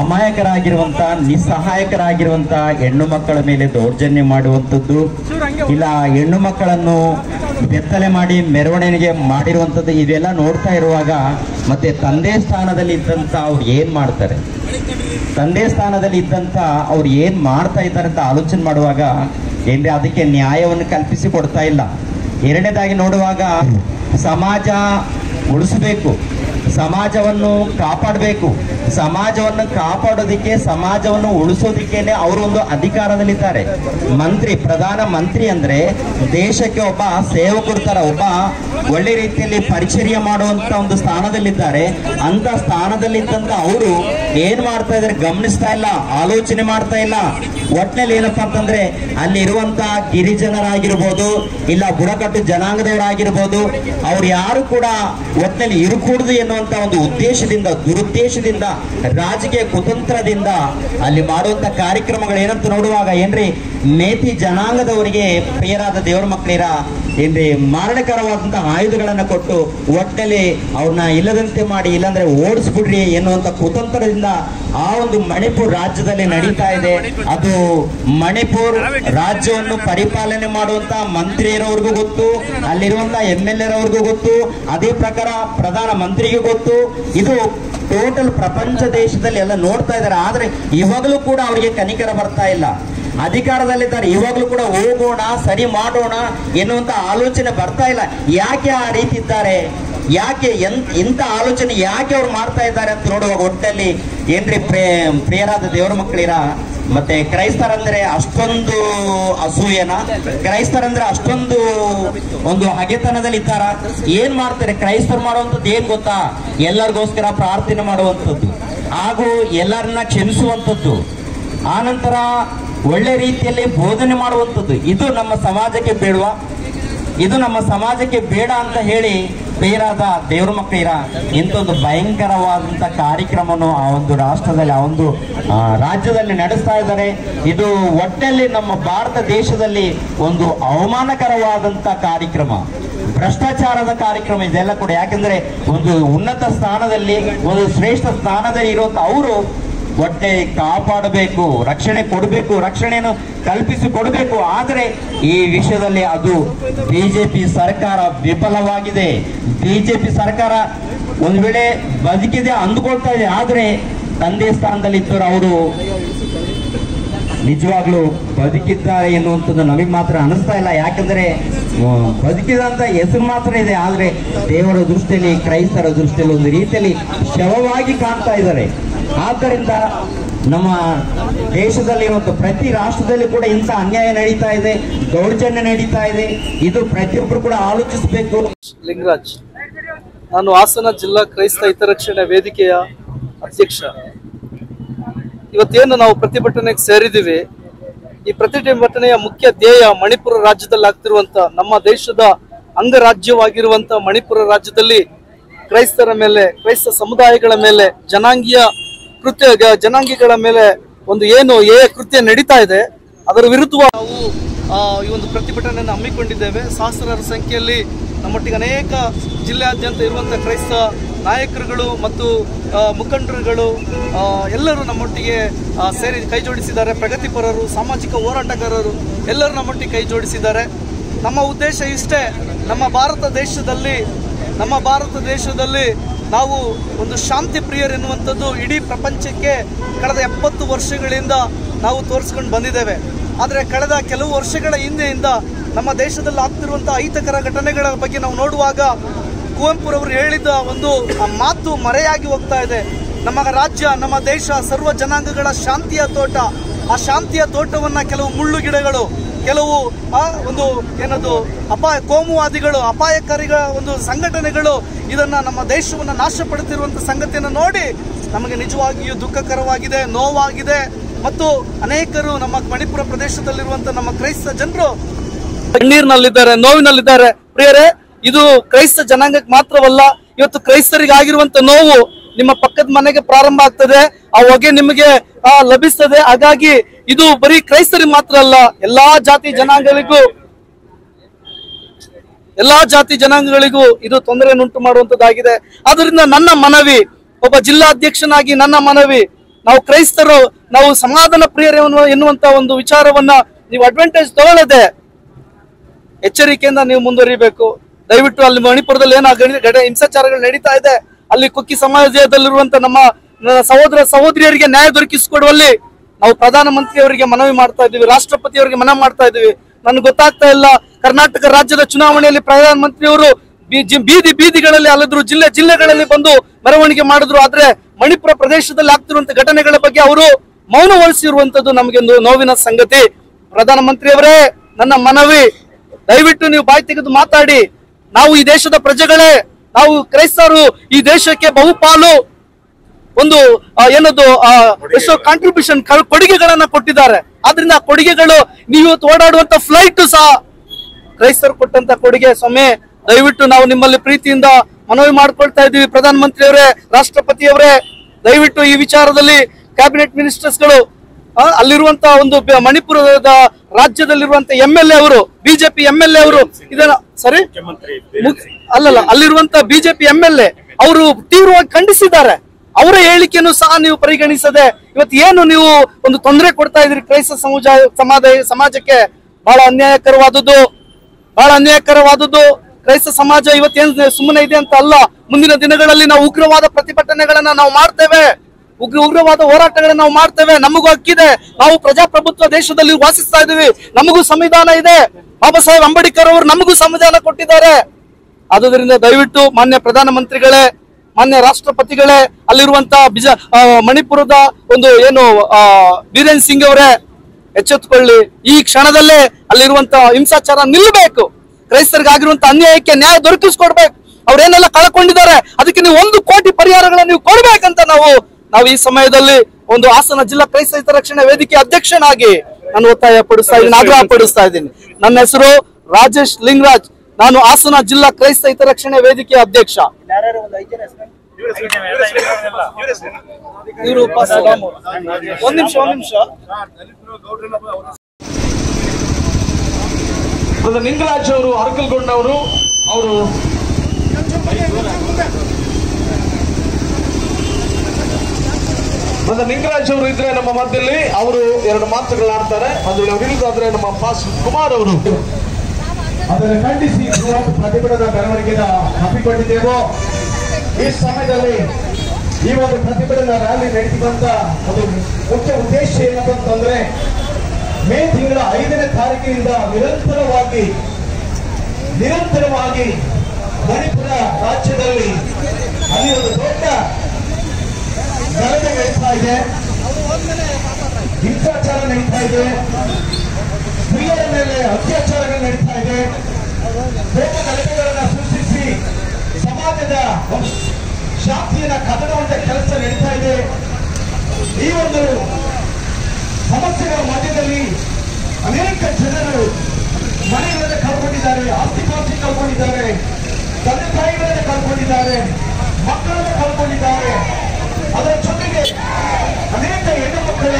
ಅಮಾಯಕರಾಗಿರುವಂತ, ನಿಸ್ಸಹಾಯಕರಾಗಿರುವಂತ ಹೆಣ್ಣು ಮಕ್ಕಳ ಮೇಲೆ ದೌರ್ಜನ್ಯ ಮಾಡುವಂಥದ್ದು. ಇಲ್ಲ, ಹೆಣ್ಣು ಮಕ್ಕಳನ್ನು ಬೆತ್ತಲೆ ಮಾಡಿ ಮೆರವಣಿಗೆ ಮಾಡಿರುವಂಥದ್ದು ಇದೆಲ್ಲ ನೋಡ್ತಾ ಇರುವಾಗ ಮತ್ತೆ ತಂದೆ ಸ್ಥಾನದಲ್ಲಿ ಇದ್ದಂತ ಅವ್ರು ಏನ್ ಮಾಡ್ತಾರೆ? ತಂದೆ ಸ್ಥಾನದಲ್ಲಿ ಇದ್ದಂತ ಅವ್ರು ಏನ್ ಮಾಡ್ತಾ ಇದ್ದಾರೆ ಅಂತ ಆಲೋಚನೆ ಮಾಡುವಾಗ ಏನ್ರಿ ಅದಕ್ಕೆ ನ್ಯಾಯವನ್ನು ಕಲ್ಪಿಸಿ ಕೊಡ್ತಾ ಇಲ್ಲ. ಎರಡನೇದಾಗಿ ನೋಡುವಾಗ ಸಮಾಜ ಉಳಿಸಬೇಕು. ಸಮಾಜವನ್ನು ಕಾಪಾಡಬೇಕು. ಸಮಾಜವನ್ನು ಕಾಪಾಡೋದಕ್ಕೆ, ಸಮಾಜವನ್ನು ಉಳಿಸೋದಕ್ಕೇನೆ ಅವರು ಒಂದು ಅಧಿಕಾರದಲ್ಲಿದ್ದಾರೆ. ಮಂತ್ರಿ, ಪ್ರಧಾನ ಮಂತ್ರಿ ಅಂದ್ರೆ ದೇಶಕ್ಕೆ ಒಬ್ಬ ಸೇವಕರು ತರ ಒಬ್ಬ ಒಳ್ಳೆ ರೀತಿಯಲ್ಲಿ ಪರಿಚರ್ಯ ಮಾಡುವಂತ ಒಂದು ಸ್ಥಾನದಲ್ಲಿದ್ದಾರೆ. ಅಂತ ಸ್ಥಾನದಲ್ಲಿದ್ದಂತ ಅವರು ಏನ್ ಮಾಡ್ತಾ ಇದಾರೆ ಗಮನಿಸ್ತಾ ಇಲ್ಲ, ಆಲೋಚನೆ ಮಾಡ್ತಾ ಇಲ್ಲ. ಒಟ್ನಲ್ಲಿ ಏನಪ್ಪಾ ಅಂತಂದ್ರೆ ಅಲ್ಲಿ ಇರುವಂತ ಗಿರಿಜನರಾಗಿರ್ಬೋದು, ಇಲ್ಲ ಬುಡಕಟ್ಟು ಜನಾಂಗದವರಾಗಿರ್ಬೋದು, ಅವ್ರು ಯಾರು ಕೂಡ ಒಟ್ಟಿನಲ್ಲಿ ಇರಕೂಡದು ಎನ್ನುವಂತ ಒಂದು ಉದ್ದೇಶದಿಂದ, ದುರುದ್ದೇಶದಿಂದ, ರಾಜಕೀಯ ಕುತಂತ್ರದಿಂದ ಅಲ್ಲಿ ಮಾಡುವಂತ ಕಾರ್ಯಕ್ರಮಗಳು ಏನಂತ ನೋಡುವಾಗ ಏನ್ರಿ ನೇತಿ ಜನಾಂಗದವರಿಗೆ ಪ್ರಿಯರಾದ ದೇವರ ಮಕ್ಕಳಿರ ಏನ್ರಿ ಮಾರಣಕರವಾದಂತಹ ಆಯುಧಗಳನ್ನ ಕೊಟ್ಟು ಒಟ್ಟಲ್ಲಿ ಅವ್ರನ್ನ ಇಲ್ಲದಂತೆ ಮಾಡಿ, ಇಲ್ಲಾಂದ್ರೆ ಓಡಿಸ್ಬಿಡ್ರಿ ಎನ್ನುವಂತ ಕುತಂತ್ರದಿಂದ ಆ ಒಂದು ಮಣಿಪುರ್ ರಾಜ್ಯದಲ್ಲಿ ನಡೀತಾ ಇದೆ. ಅದು ಮಣಿಪುರ್ ರಾಜ್ಯವನ್ನು ಪರಿಪಾಲನೆ ಮಾಡುವಂತ ಮಂತ್ರಿ ಇರೋರ್ಗೂ ಗೊತ್ತು, ಅಲ್ಲಿರುವಂತ ಎಂ ಎಲ್ ಎರವ್ರಿಗೂ ಗೊತ್ತು, ಅದೇ ಪ್ರಕಾರ ಪ್ರಧಾನ ಮಂತ್ರಿಗೂ ಗೊತ್ತು. ಇದು ಟೋಟಲ್ ಪ್ರಪಂಚ ದೇಶದಲ್ಲಿ ಎಲ್ಲ ನೋಡ್ತಾ ಇದ್ದಾರೆ. ಆದ್ರೆ ಇವಾಗಲೂ ಕೂಡ ಅವರಿಗೆ ಕನಿಕರ ಬರ್ತಾ ಇಲ್ಲ. ಅಧಿಕಾರದಲ್ಲಿದ್ದಾರೆ. ಇವಾಗಲೂ ಕೂಡ ಹೋಗೋಣ, ಸರಿ ಮಾಡೋಣ ಎನ್ನುವಂತ ಆಲೋಚನೆ ಬರ್ತಾ ಇಲ್ಲ. ಯಾಕೆ ಆ ರೀತಿ ಇದ್ದಾರೆ? ಯಾಕೆ ಎಂತ ಇಂಥ ಆಲೋಚನೆ ಯಾಕೆ ಅವ್ರು ಮಾಡ್ತಾ ಇದ್ದಾರೆ ಅಂತ ನೋಡುವಾಗ ಒಟ್ಟಲ್ಲಿ ಏನ್ರಿ ಪ್ರೇ, ಪ್ರಿಯರಾದ ದೇವರ ಮಕ್ಕಳಿರ? ಮತ್ತೆ ಕ್ರೈಸ್ತರಂದ್ರೆ ಅಷ್ಟೊಂದು ಅಸೂಯನ? ಕ್ರೈಸ್ತರಂದ್ರೆ ಅಷ್ಟೊಂದು ಒಂದು ಹಗೆತನದಲ್ಲಿ ಇದ್ದಾರ? ಏನ್ ಮಾಡ್ತಾರೆ? ಕ್ರೈಸ್ತರು ಮಾಡುವಂಥದ್ದು ಏನ್ ಗೊತ್ತಾ? ಎಲ್ಲರಿಗೋಸ್ಕರ ಪ್ರಾರ್ಥನೆ ಮಾಡುವಂಥದ್ದು. ಹಾಗೂ ಎಲ್ಲರನ್ನ ಕ್ಷಮಿಸುವಂಥದ್ದು. ಆನಂತರ ಒಳ್ಳೆ ರೀತಿಯಲ್ಲಿ ಬೋಧನೆ ಮಾಡುವಂಥದ್ದು. ಇದು ನಮ್ಮ ಸಮಾಜಕ್ಕೆ ಬೇಡವಾ? ಇದು ನಮ್ಮ ಸಮಾಜಕ್ಕೆ ಬೇಡ ಅಂತ ಹೇಳಿ ಬೇರಾದ ದೇವ್ರ ಮಕ್ಕಳಿರ, ಇಂಥೊಂದು ಭಯಂಕರವಾದಂಥ ಕಾರ್ಯಕ್ರಮವನ್ನು ಆ ಒಂದು ರಾಷ್ಟ್ರದಲ್ಲಿ, ಆ ಒಂದು ರಾಜ್ಯದಲ್ಲಿ ನಡೆಸ್ತಾ ಇದ್ದಾರೆ. ಇದು ಒಟ್ಟಲ್ಲಿ ನಮ್ಮ ಭಾರತ ದೇಶದಲ್ಲಿ ಒಂದು ಅವಮಾನಕರವಾದಂಥ ಕಾರ್ಯಕ್ರಮ. ಭ್ರಷ್ಟಾಚಾರದ ಕಾರ್ಯಕ್ರಮ ಇದೆಲ್ಲ ಕೂಡ. ಯಾಕೆಂದ್ರೆ ಒಂದು ಉನ್ನತ ಸ್ಥಾನದಲ್ಲಿ, ಒಂದು ಶ್ರೇಷ್ಠ ಸ್ಥಾನದಲ್ಲಿ ಇರುವಂತ ಅವರು ಹೊಟ್ಟೆ ಕಾಪಾಡಬೇಕು, ರಕ್ಷಣೆ ಕೊಡಬೇಕು, ರಕ್ಷಣೆಯನ್ನು ಕಲ್ಪಿಸಿ ಕೊಡಬೇಕು ಆದರೆ ಈ ವಿಷಯದಲ್ಲಿ ಅದು ಬಿಜೆಪಿ ಸರ್ಕಾರ ವಿಫಲವಾಗಿದೆ. ಬಿಜೆಪಿ ಸರ್ಕಾರ ಒಂದು ವೇಳೆ ಬದುಕಿದೆ ಅಂದುಕೊಳ್ತಾ ಇದೆ. ಆದರೆ ತಂದೆ ಸ್ಥಾನದಲ್ಲಿ ಇದ್ದವರು ಅವರು ನಿಜವಾಗ್ಲೂ ಬದುಕಿದ್ದಾರೆ ಎನ್ನುವಂಥದ್ದು ನಮಗೆ ಮಾತ್ರ ಅನಿಸ್ತಾ ಇಲ್ಲ. ಯಾಕಂದ್ರೆ ಬದುಕಿದಂತ ಹೆಸರು ಮಾತ್ರ ಇದೆ. ಆದ್ರೆ ದೇವರ ದೃಷ್ಟಿಯಲ್ಲಿ, ಕ್ರೈಸ್ತರ ದೃಷ್ಟಿಯಲ್ಲಿ ಒಂದು ರೀತಿಯಲ್ಲಿ ಶವವಾಗಿ ಕಾಣ್ತಾ ಇದ್ದಾರೆ. ಆದ್ದರಿಂದ ನಮ್ಮ ದೇಶದಲ್ಲಿ ಮತ್ತು ಪ್ರತಿ ರಾಷ್ಟ್ರದಲ್ಲಿ ಕೂಡ ಇಂಥ ಅನ್ಯಾಯ ನಡೀತಾ ಇದೆ, ದೌರ್ಜನ್ಯ ನಡೀತಾ ಇದೆ. ಇದು ಪ್ರತಿಯೊಬ್ಬರು ಕೂಡ ಆಲೋಚಿಸಬೇಕು. ಲಿಂಗರಾಜ್, ನಾನು ಹಾಸನ ಜಿಲ್ಲಾ ಕ್ರೈಸ್ತ ಹಿತರಕ್ಷಣೆ ವೇದಿಕೆಯ ಅಧ್ಯಕ್ಷ. ಇವತ್ತೇನು ನಾವು ಪ್ರತಿಭಟನೆಗೆ ಸೇರಿದ್ದೀವಿ, ಈ ಪ್ರತಿಭಟನೆಯ ಮುಖ್ಯ ಧ್ಯೇಯ ಮಣಿಪುರ ರಾಜ್ಯದಲ್ಲಿ ಆಗ್ತಿರುವಂತ ನಮ್ಮ ದೇಶದ ಅಂಗರಾಜ್ಯವಾಗಿರುವಂತ ಮಣಿಪುರ ರಾಜ್ಯದಲ್ಲಿ ಕ್ರೈಸ್ತರ ಮೇಲೆ, ಕ್ರೈಸ್ತ ಸಮುದಾಯಗಳ ಮೇಲೆ ಜನಾಂಗೀಯ ಕೃತ್ಯ ಜನಾಂಗಿಗಳ ಮೇಲೆ ಒಂದು ಏನು ಏ ಕೃತ್ಯ ನಡೀತಾ ಇದೆ, ಅದರ ವಿರುದ್ಧ ನಾವು ಈ ಒಂದು ಪ್ರತಿಭಟನೆಯನ್ನು ಹಮ್ಮಿಕೊಂಡಿದ್ದೇವೆ. ಸಹಸ್ರಾರು ಸಂಖ್ಯೆಯಲ್ಲಿ ನಮ್ಮೊಟ್ಟಿಗೆ ಅನೇಕ ಜಿಲ್ಲೆಯಾದ್ಯಂತ ಇರುವಂಥ ಕ್ರೈಸ್ತ ನಾಯಕರುಗಳು ಮತ್ತು ಮುಖಂಡರುಗಳು ಎಲ್ಲರೂ ನಮ್ಮೊಟ್ಟಿಗೆ ಸೇರಿ ಕೈ ಜೋಡಿಸಿದ್ದಾರೆ ಪ್ರಗತಿಪರರು, ಸಾಮಾಜಿಕ ಹೋರಾಟಗಾರರು ಎಲ್ಲರೂ ನಮ್ಮೊಟ್ಟಿಗೆ ಕೈ ಜೋಡಿಸಿದ್ದಾರೆ ನಮ್ಮ ಉದ್ದೇಶ ಇಷ್ಟೇ. ನಮ್ಮ ಭಾರತ ದೇಶದಲ್ಲಿ, ನಮ್ಮ ಭಾರತ ದೇಶದಲ್ಲಿ ನಾವು ಒಂದು ಶಾಂತಿ ಪ್ರಿಯರೆನ್ನುವಂಥದ್ದು ಇಡೀ ಪ್ರಪಂಚಕ್ಕೆ ಕಳೆದ ಎಪ್ಪತ್ತು ವರ್ಷಗಳಿಂದ ನಾವು ತೋರಿಸ್ಕೊಂಡು ಬಂದಿದ್ದೇವೆ. ಆದರೆ ಕಳೆದ ಕೆಲವು ವರ್ಷಗಳ ಹಿಂದೆಯಿಂದ ನಮ್ಮ ದೇಶದಲ್ಲಿ ಆಗ್ತಿರುವಂಥ ಅಹಿತಕರ ಘಟನೆಗಳ ಬಗ್ಗೆ ನಾವು ನೋಡುವಾಗ ಕುವೆಂಪುರವರು ಹೇಳಿದ ಒಂದು ಮಾತು ಮರೆಯಾಗಿ ಹೋಗ್ತಾ ಇದೆ. ನಮ್ಮ ರಾಜ್ಯ, ನಮ್ಮ ದೇಶ, ಸರ್ವ ಜನಾಂಗಗಳ ಶಾಂತಿಯ ತೋಟ. ಆ ಶಾಂತಿಯ ತೋಟವನ್ನು ಕೆಲವು ಮುಳ್ಳು ಗಿಡಗಳು ಕೆಲವು ಒಂದು ಏನದು ಅಪಾಯ, ಕೋಮುವಾದಿಗಳು, ಅಪಾಯಕಾರಿಗಳ ಒಂದು ಸಂಘಟನೆಗಳು ಇದನ್ನ ನಮ್ಮ ದೇಶವನ್ನ ನಾಶಪಡುತ್ತಿರುವಂಥ ಸಂಗತಿಯನ್ನು ನೋಡಿ ನಮಗೆ ನಿಜವಾಗಿಯೂ ದುಃಖಕರವಾಗಿದೆ, ನೋವಾಗಿದೆ. ಮತ್ತು ಅನೇಕರು ನಮ್ಮ ಮಣಿಪುರ ಪ್ರದೇಶದಲ್ಲಿರುವಂತ ನಮ್ಮ ಕ್ರೈಸ್ತ ಜನರು ಕಣ್ಣೀರಿನಲ್ಲಿದ್ದಾರೆ, ನೋವಿನಲ್ಲಿದ್ದಾರೆ. ಪ್ರಿಯರೇ, ಇದು ಕ್ರೈಸ್ತ ಜನಾಂಗಕ್ಕೆ ಮಾತ್ರವಲ್ಲ, ಇವತ್ತು ಕ್ರೈಸ್ತರಿಗೆ ಆಗಿರುವಂತ ನೋವು ನಿಮ್ಮ ಪಕ್ಕದ ಮನೆಗೆ ಪ್ರಾರಂಭ ಆಗ್ತದೆ, ಆ ಹೊಗೆ ನಿಮಗೆ ಲಭಿಸ್ತದೆ. ಹಾಗಾಗಿ ಇದು ಬರೀ ಕ್ರೈಸ್ತರಿಗೆ ಮಾತ್ರ ಅಲ್ಲ, ಎಲ್ಲಾ ಜಾತಿ ಜನಾಂಗಗಳಿಗೂ, ಎಲ್ಲಾ ಜಾತಿ ಜನಾಂಗಗಳಿಗೂ ಇದು ತೊಂದರೆಯನ್ನುಂಟು ಮಾಡುವಂತದ್ದಾಗಿದೆ. ಆದ್ರಿಂದ ನನ್ನ ಮನವಿ, ಒಬ್ಬ ಜಿಲ್ಲಾಧ್ಯಕ್ಷನಾಗಿ ನನ್ನ ಮನವಿ, ನಾವು ಕ್ರೈಸ್ತರು, ನಾವು ಸಮಾಧಾನ ಪ್ರಿಯರನ್ನು ಎನ್ನುವಂತ ಒಂದು ವಿಚಾರವನ್ನ ನೀವು ಅಡ್ವಾಂಟೇಜ್ ತಗೊಳ್ಳದೆ ಎಚ್ಚರಿಕೆಯಿಂದ ನೀವು ಮುಂದುವರಿಬೇಕು. ದಯವಿಟ್ಟು ಅಲ್ಲಿ ಮಣಿಪುರದಲ್ಲಿ ಏನಾಗ ಹಿಂಸಾಚಾರಗಳು ನಡೀತಾ ಇದೆ. ಅಲ್ಲಿ ಕುಕ್ಕಿ ಸಮಾಜದಲ್ಲಿರುವಂತ ನಮ್ಮ ಸಹೋದರ ಸಹೋದರಿಯರಿಗೆ ನ್ಯಾಯ ದೊರಕಿಸಿಕೊಡುವಲ್ಲಿ ನಾವು ಪ್ರಧಾನಮಂತ್ರಿಯವರಿಗೆ ಮನವಿ ಮಾಡ್ತಾ ಇದ್ದೀವಿ, ರಾಷ್ಟ್ರಪತಿಯವರಿಗೆ ಮನವಿ ಮಾಡ್ತಾ ಇದ್ದೀವಿ. ನನ್ಗೆ ಗೊತ್ತಾಗ್ತಾ ಇಲ್ಲ, ಕರ್ನಾಟಕ ರಾಜ್ಯದ ಚುನಾವಣೆಯಲ್ಲಿ ಪ್ರಧಾನಮಂತ್ರಿಯವರು ಮಂತ್ರಿಯವರು ಬೀದಿ ಬೀದಿಗಳಲ್ಲಿ ಅಲ್ಲದ್ರು ಜಿಲ್ಲೆ ಜಿಲ್ಲೆಗಳಲ್ಲಿ ಬಂದು ಮೆರವಣಿಗೆ ಮಾಡಿದ್ರು. ಆದ್ರೆ ಮಣಿಪುರ ಪ್ರದೇಶದಲ್ಲಿ ಆಗ್ತಿರುವಂತಹ ಘಟನೆಗಳ ಬಗ್ಗೆ ಅವರು ಮೌನ ವಹಿಸಿರುವಂತದ್ದು ನಮಗೆ ಒಂದು ನೋವಿನ ಸಂಗತಿ. ಪ್ರಧಾನಮಂತ್ರಿಯವರೇ, ನನ್ನ ಮನವಿ, ದಯವಿಟ್ಟು ನೀವು ಬಾಯಿ ತೆಗೆದು ಮಾತಾಡಿ. ನಾವು ಈ ದೇಶದ ಪ್ರಜೆಗಳೇ ನಾವು ಕ್ರೈಸ್ತರು ಈ ದೇಶಕ್ಕೆ ಬಹುಪಾಲು ಒಂದು ಏನದು ಎಷ್ಟೋ ಕಾಂಟ್ರಿಬ್ಯೂಷನ್ ಕೊಡುಗೆಗಳನ್ನ ಕೊಟ್ಟಿದ್ದಾರೆ. ಆದ್ರಿಂದ ಕೊಡುಗೆಗಳು ನೀವು ಓಡಾಡುವಂತ ಫ್ಲೈಟ್ ಸಹ ಕ್ರೈಸ್ತರು ಕೊಟ್ಟಂತ ಕೊಡುಗೆ ಸ್ವಾಮಿ ದಯವಿಟ್ಟು ನಾವು ನಿಮ್ಮಲ್ಲಿ ಪ್ರೀತಿಯಿಂದ ಮನವಿ ಮಾಡ್ಕೊಳ್ತಾ ಇದ್ದೀವಿ. ರಾಷ್ಟ್ರಪತಿ ರಾಷ್ಟ್ರಪತಿಯವರೇ ದಯವಿಟ್ಟು ಈ ವಿಚಾರದಲ್ಲಿ ಕ್ಯಾಬಿನೆಟ್ ಮಿನಿಸ್ಟರ್ಸ್ಗಳು ಗಳು ಅಲ್ಲಿರುವಂತ ಒಂದು ಮಣಿಪುರದ ರಾಜ್ಯದಲ್ಲಿರುವಂತ ಎಂ ಎಲ್ ಎ ಅವರು ಬಿಜೆಪಿ ಎಂ ಎಲ್ ಎ ಅವರು ಇದನ್ನ ಸರಿ ಅಲ್ಲಲ್ಲ ಅಲ್ಲಿರುವಂತ ಬಿಜೆಪಿ ಎಂ ಎಲ್ ಎ ಅವರು ತೀವ್ರವಾಗಿ ಖಂಡಿಸಿದ್ದಾರೆ. ಅವರ ಹೇಳಿಕೆಯನ್ನು ಸಹ ನೀವು ಪರಿಗಣಿಸದೆ ಇವತ್ತು ಏನು ನೀವು ಒಂದು ತೊಂದರೆ ಕೊಡ್ತಾ ಇದ್ರಿ ಕ್ರೈಸ್ತ ಸಮುದಾಯ ಸಮಾಜ ಸಮಾಜಕ್ಕೆ ಬಹಳ ಅನ್ಯಾಯಕರವಾದದ್ದು ಬಹಳ ಅನ್ಯಾಯಕರವಾದದ್ದು. ಕ್ರೈಸ್ತ ಸಮಾಜ ಇವತ್ತೇನು ಸುಮ್ಮನೆ ಇದೆ ಅಂತ ಅಲ್ಲ. ಮುಂದಿನ ದಿನಗಳಲ್ಲಿ ನಾವು ಉಗ್ರವಾದ ಪ್ರತಿಭಟನೆಗಳನ್ನ ನಾವು ಮಾಡ್ತೇವೆ. ಉಗ್ರ ಉಗ್ರವಾದ ಹೋರಾಟಗಳನ್ನ ನಾವು ಮಾಡ್ತೇವೆ. ನಮಗೂ ಹಕ್ಕಿದೆ. ನಾವು ಪ್ರಜಾಪ್ರಭುತ್ವ ದೇಶದಲ್ಲಿ ವಾಸಿಸ್ತಾ ಇದೀವಿ ನಮಗೂ ಸಂವಿಧಾನ ಇದೆ. ಬಾಬಾ ಸಾಹೇಬ್ ಅಂಬೇಡ್ಕರ್ ಅವರು ನಮಗೂ ಸಂವಿಧಾನ ಕೊಟ್ಟಿದ್ದಾರೆ. ಆದುದರಿಂದ ದಯವಿಟ್ಟು ಮಾನ್ಯ ಪ್ರಧಾನ ಮಂತ್ರಿಗಳೇ ಮಾನ್ಯ ರಾಷ್ಟ್ರಪತಿಗಳೇ ಅಲ್ಲಿರುವಂತಹ ಬಿಜ ಮಣಿಪುರದ ಒಂದು ಏನು ಬೀರೇನ್ ಸಿಂಗ್ ಅವರೇ, ಎಚ್ಚೆತ್ತುಕೊಳ್ಳಿ. ಈ ಕ್ಷಣದಲ್ಲೇ ಅಲ್ಲಿರುವಂತಹ ಹಿಂಸಾಚಾರ ನಿಲ್ಲಬೇಕು. ಕ್ರೈಸ್ತರಿಗೆ ಆಗಿರುವಂತ ಅನ್ಯಾಯಕ್ಕೆ ನ್ಯಾಯ ದೊರಕಿಸ್ಕೊಡ್ಬೇಕು. ಅವ್ರೇನೆಲ್ಲ ಕಳ್ಕೊಂಡಿದ್ದಾರೆ. ಅದಕ್ಕೆ ನೀವು ಒಂದು ಕೋಟಿ ಪರಿಹಾರಗಳನ್ನ ನೀವು ಕೊಡ್ಬೇಕಂತ ನಾವು ನಾವು ಈ ಸಮಯದಲ್ಲಿ ಒಂದು ಹಾಸನ ಜಿಲ್ಲಾ ಕ್ರೈಸ್ತ ಹಿತರಕ್ಷಣೆ ವೇದಿಕೆ ಅಧ್ಯಕ್ಷನಾಗಿ ನಾನು ಒತ್ತಾಯ ಪಡಿಸ್ತಾ ಇದ್ದೀನಿ, ಆಗ್ರಹ ಪಡಿಸ್ತಾ ಇದ್ದೀನಿ. ನನ್ನ ಹೆಸರು ರಾಜೇಶ್ ಲಿಂಗರಾಜ್. ನಾನು ಹಾಸನ ಜಿಲ್ಲಾ ಕ್ರೈಸ್ತ ಹಿತರಕ್ಷಣೆ ವೇದಿಕೆ ಅಧ್ಯಕ್ಷ. ಒಂದ್ ನಿಮಿಷ ಒಂದ್ ನಿಮಿಷ. ನಿಂಗರಾಜ್ ಅವರು, ಅರಕಲ್ಗೊಂಡವರು, ಅವರು ಬ್ರದರ್ ಲಿಂಗರಾಜ್ ಅವರು ಇದ್ರೆ ನಮ್ಮ ಮಧ್ಯದಲ್ಲಿ, ಅವರು ಎರಡು ಮಾತುಗಳಾಡ್ತಾರೆ ಅದು ಅವ್ರು ಇಲ್ಲದಾದ್ರೆ ನಮ್ಮ ಪಾಸ್ ಕುಮಾರ್ ಅವರು. ಅದನ್ನು ಖಂಡಿಸಿ ಬೃಹತ್ ಪ್ರತಿಭಟನಾ ಮೆರವಣಿಗೆನ ಹಮ್ಮಿಕೊಂಡಿದ್ದೇವೋ ಈ ಸಮಯದಲ್ಲಿ ಈ ಒಂದು ಪ್ರತಿಭಟನಾ ರ್ಯಾಲಿ ನಡೆಸಿದಂತ ಒಂದು ಮುಖ್ಯ ಉದ್ದೇಶ ಏನಪ್ಪ ಅಂತಂದ್ರೆ ಮೇ ತಿಂಗಳ ಐದನೇ ತಾರೀಕಿನಿಂದ ನಿರಂತರವಾಗಿ ನಿರಂತರವಾಗಿ ಮಣಿಪುರ ರಾಜ್ಯದಲ್ಲಿ ಅಲ್ಲಿ ಒಂದು ದೊಡ್ಡ ಗಲಭೆ ನಡೀತಾ ಇದೆ. ಹಿಂಸಾಚಾರ ನಡೀತಾ ಇದೆ. ಸ್ತ್ರೀಯರ ಮೇಲೆ ಅತ್ಯಾಚಾರಗಳು ನಡೀತಾ ಇದೆ. ಪ್ರೇಮ ಗಲಭೆಗಳನ್ನ ಸೃಷ್ಟಿಸಿ ಸಮಾಜದ ಶಾಂತಿಯನ್ನ ಕದಡುವಂತ ಕೆಲಸ ನಡೀತಾ ಇದೆ. ಈ ಒಂದು ಸಮಸ್ಯೆಗಳ ಮಧ್ಯದಲ್ಲಿ ಅನೇಕ ಜನರು ಮನೆಗಳನ್ನ ಕಳ್ಕೊಂಡಿದ್ದಾರೆ ಆಸ್ತಿ ಪಾಸ್ತಿ ಕಳ್ಕೊಂಡಿದ್ದಾರೆ, ತಂದೆ ತಾಯಿಗಳನ್ನ ಕಳ್ಕೊಂಡಿದ್ದಾರೆ ಮಕ್ಕಳನ್ನ ಕಳ್ಕೊಂಡಿದ್ದಾರೆ. ಅದರ ಜೊತೆಗೆ ಅನೇಕ ಹೆಣ್ಣು ಮಕ್ಕಳ